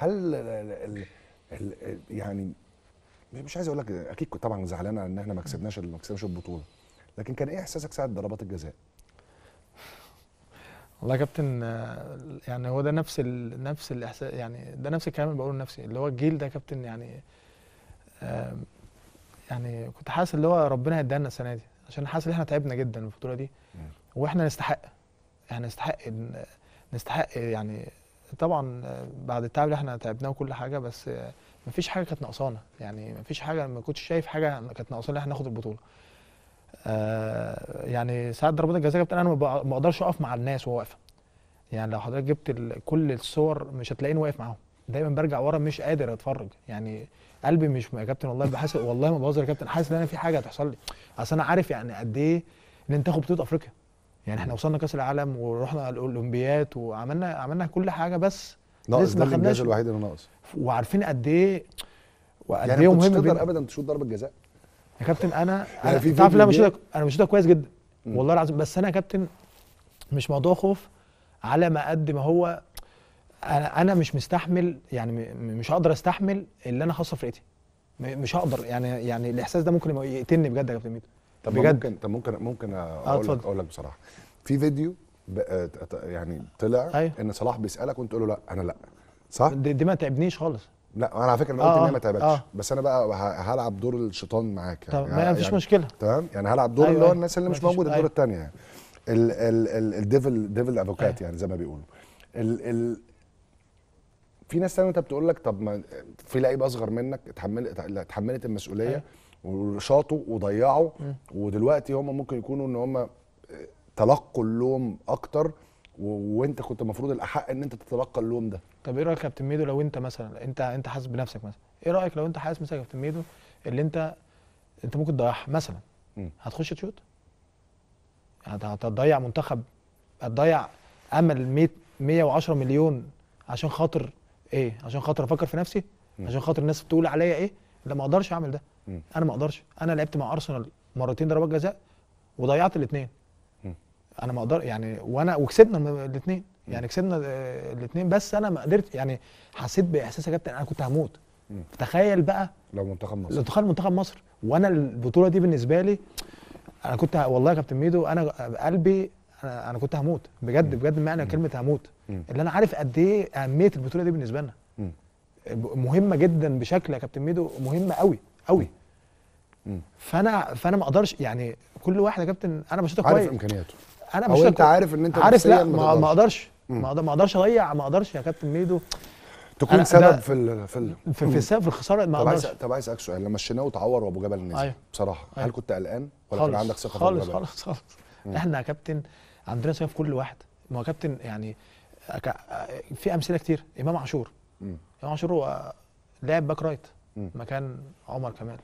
هل ال ال ال ال يعني مش عايز أقول لك أكيد كنت طبعا زعلان إن إحنا ما كسبناش ما كسبناش البطولة لكن كان إيه إحساسك ساعة ضربات الجزاء؟ والله يا كابتن يعني هو ده نفس ال... نفس الاحساس يعني ده نفس الكلام اللي بقوله لنفسي اللي هو الجيل ده يا كابتن يعني يعني كنت حاسس اللي هو ربنا هيدينا السنة دي عشان حاسس إن إحنا تعبنا جدا البطولة دي. وإحنا نستحق إحنا نستحق نستحق يعني طبعا بعد التعب اللي إحنا تعبناه وكل حاجة بس آه، مفيش حاجة كانت ناقصانا. يعني مفيش حاجة ما كنتش شايف حاجة كانت ناقصانا إن إحنا ناخد البطولة. آه يعني ساعات ضربات الجزاء كابتن أنا ما بق- ما أقدرش أقف مع الناس وهو واقفة. يعني لو حضرتك جبت كل الصور مش هتلاقيني واقف معاهم. دايما برجع ورا مش قادر أتفرج. يعني قلبي مش يا كابتن والله بحس والله ما بهزر يا كابتن حاسس إن أنا في حاجة هتحصل لي. أصل أنا عارف يعني قد إيه إن أنت تاخد بطولة أفريقيا. يعني إحنا وصلنا كأس العالم ورحنا الاولمبياد وعملنا عملنا كل حاجة بس. ناقص ده الانجاز الوحيد اللي ناقص. وعارفين قد إيه وقد يعني إيه كنتش مهم تقدر ابدا تشوط ضربة جزاء. يا كابتن أنا يعني أنا في تعرف فيديو لا جه- مش أنا مش كويس جدا. مم. والله العظيم. بس أنا يا كابتن مش موضوع خوف على ما قد ما هو أنا أنا مش مستحمل يعني م- مش هقدر أستحمل اللي أنا خاصة فرقتي. م- مش هقدر. يعني يعني الإحساس ده ممكن يقتلني بجد يا كابتن ميدو. طب بجد. ممكن طب ممكن ممكن أقول لك. أقول لك بصراحة في فيديو آه، يعني طلع أيوه. إن صلاح بيسألك وأنت تقول له لا أنا لا صح؟ دي, دي ما تعبنيش خالص لا أنا على فكرة أنا قلت آه، إن هي آه، ما تعبكش آه. بس أنا بقى هلعب دور الشيطان معاك طب يعني ما فيش يعني مشكلة تمام يعني هلعب دور أيوه، اللي هو أيوه. الناس اللي مش موجودة الدور أيوه. الثانية يعني ال ال ال ال devil devil advocate أيوه. يعني زي ما بيقولوا ال ال في ناس تانية انت بتقول لك طب ما في لعيبه أصغر منك اتحملت اتحملت المسؤولية أيوه. وشاطوا وضيعوا. ودلوقتي هم ممكن يكونوا إن هم تلقوا اللوم أكتر. وأنت كنت المفروض الأحق إن أنت تتلقى اللوم ده. طب إيه رأيك يا كابتن ميدو لو أنت مثلا أنت أنت حاسس بنفسك مثلا؟ إيه رأيك لو أنت حاسس مثلا يا كابتن ميدو اللي أنت أنت ممكن تضيعها مثلا؟ مم. هتخش تشوت؟ هت- هتضيع منتخب؟ هتضيع أمل 100 110 مليون عشان خاطر إيه؟ عشان خاطر أفكر في نفسي؟ مم. عشان خاطر الناس بتقول عليا إيه؟ لا ما أقدرش أعمل ده. أنا ما أقدرش. أنا لعبت مع ارسنال مرتين ضربات جزاء وضيعت الاثنين. أنا ما أقدر يعني وانا وكسبنا الاثنين. يعني كسبنا الاثنين بس أنا ما قدرت يعني حسيت باحساس يا كابتن أنا كنت هموت. تخيل بقى لو منتخب مصر. لو تخيل منتخب مصر وأنا البطولة دي بالنسبة لي أنا كنت والله يا كابتن ميدو أنا قلبي أنا, أنا كنت هموت. بجد بجد معنى كلمة هموت. اللي أنا عارف قد إيه اهمية البطولة دي بالنسبة لنا. مهمة جدا بشكل يا كابتن ميدو مهمة قوي. قوي. فأنا فأنا ما أقدرش يعني كل واحد يا كابتن أنا بشوطها عارف كويس إمكانياته أنا بشوطها أنت. عارف إن أنت عارف لا ما ما أقدرش. ما أقدرش أضيع ما أقدرش يا كابتن ميدو تكون سبب في ال في ال في في السبب في الخسارة ما أقدرش طب عايز أسألك سؤال لما الشناوي اتعور وأبو جبل نزل أيوه. بصراحة هل أيوه. كنت قلقان ولا كان عندك ثقة في خالص؟ خالص خالص. إحنا يا كابتن عندنا ثقة في كل واحد ما هو كابتن يعني في أمثلة كتير إمام عاشور. إمام عاشور هو لاعب back right. مكان عمر كمال